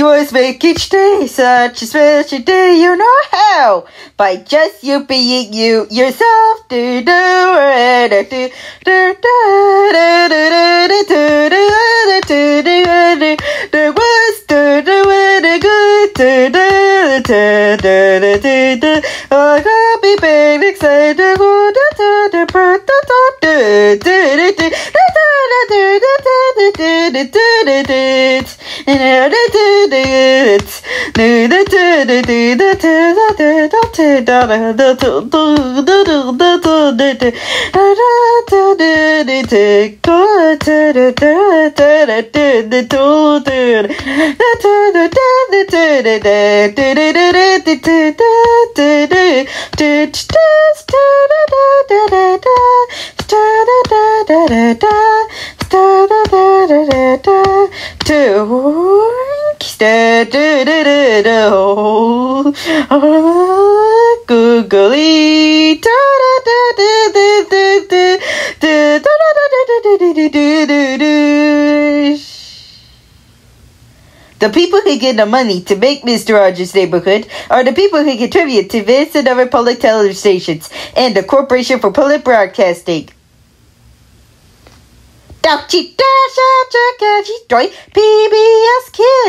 You always make each day such a special day, you know how? By just you being you yourself. Do do do do do do do do do do da da da da da the people who get the money to make Mr. Rogers' Neighborhood are the people who contribute to this and other public television stations and the Corporation for Public Broadcasting. Don't you dare such a catchy story, PBS kid.